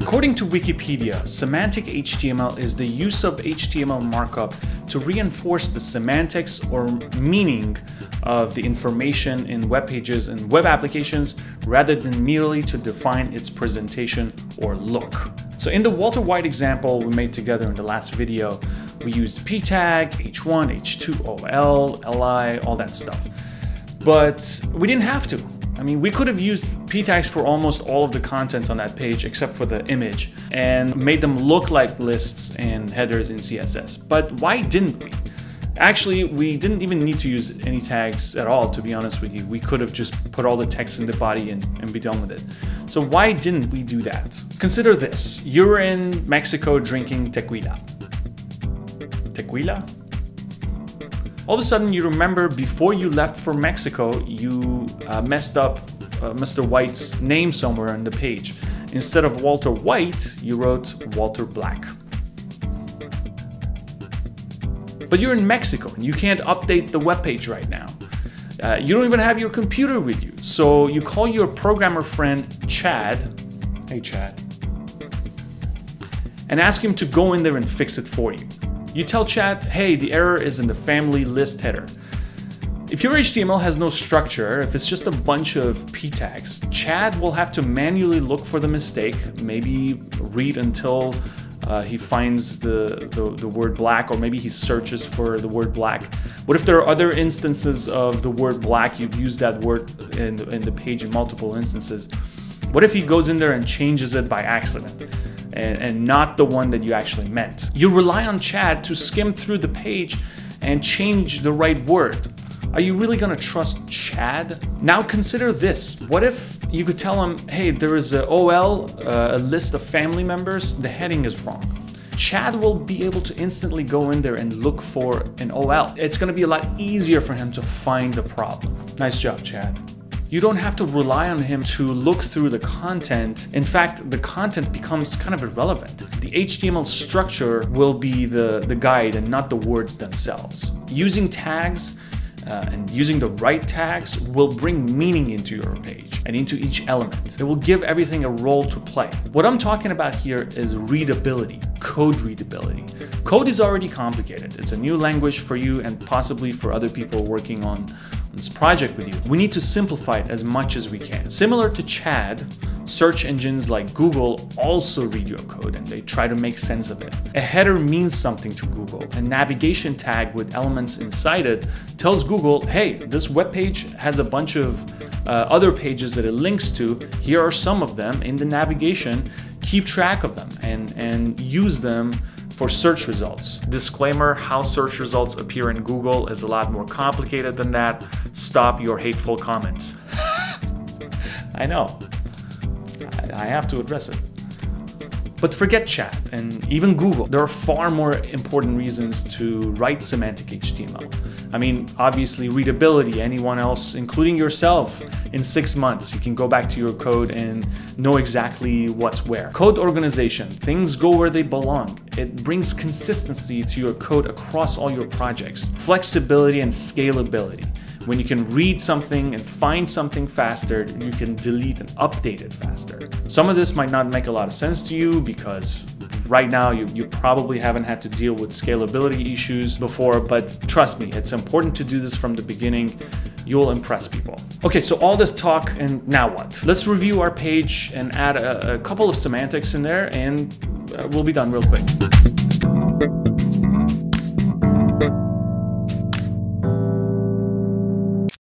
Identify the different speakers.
Speaker 1: According to Wikipedia, semantic HTML is the use of HTML markup to reinforce the semantics or meaning of the information in web pages and web applications rather than merely to define its presentation or look. So in the Walter White example we made together in the last video, we used p tag, h1, h2, ol, li, all that stuff. But we didn't have to. I mean, we could have used p tags for almost all of the content on that page except for the image and made them look like lists and headers in CSS. But why didn't we? Actually, we didn't even need to use any tags at all, to be honest with you. We could have just put all the text in the body and, and be done with it. So why didn't we do that? Consider this. You're in Mexico drinking tequila. Tequila? All of a sudden, you remember before you left for Mexico, you uh, messed up uh, Mr. White's name somewhere on the page. Instead of Walter White, you wrote Walter Black. But you're in Mexico and you can't update the web page right now. Uh, you don't even have your computer with you. So you call your programmer friend Chad. Hey, Chad. And ask him to go in there and fix it for you. You tell Chad, hey, the error is in the family list header. If your HTML has no structure, if it's just a bunch of p tags, Chad will have to manually look for the mistake, maybe read until uh, he finds the, the, the, word black, or maybe he searches for the word black. What if there are other instances of the word black? You've used that word in, in the page in multiple instances. What if he goes in there and changes it by accident? And, and not the one that you actually meant. You rely on Chad to skim through the page and change the right word. Are you really gonna trust Chad? Now consider this. What if you could tell him, hey, there is a OL, uh, a list of family members, the heading is wrong. Chad will be able to instantly go in there and look for an OL. It's gonna be a lot easier for him to find the problem. Nice job, Chad. You don't have to rely on him to look through the content. In fact, the content becomes kind of irrelevant. The HTML structure will be the, the guide and not the words themselves. Using tags uh, and using the right tags will bring meaning into your page and into each element. It will give everything a role to play. What I'm talking about here is readability, code readability. Code is already complicated. It's a new language for you and possibly for other people working on this project with you. We need to simplify it as much as we can. Similar to Chad, search engines like Google also read your code and they try to make sense of it. A header means something to Google. A navigation tag with elements inside it tells Google, hey, this web page has a bunch of uh, other pages that it links to. Here are some of them in the navigation. Keep track of them and, and use them for search results. Disclaimer, how search results appear in Google is a lot more complicated than that. Stop your hateful comments. I know, I have to address it. But forget Chad and even Google. There are far more important reasons to write semantic HTML. I mean, obviously readability, anyone else, including yourself, in six months, you can go back to your code and know exactly what's where. Code organization, things go where they belong. It brings consistency to your code across all your projects. Flexibility and scalability. When you can read something and find something faster, you can delete and update it faster. Some of this might not make a lot of sense to you because right now you, you probably haven't had to deal with scalability issues before, but trust me, it's important to do this from the beginning. You'll impress people. Okay, so all this talk and now what? Let's review our page and add a, a couple of semantics in there and uh, we'll be done real quick.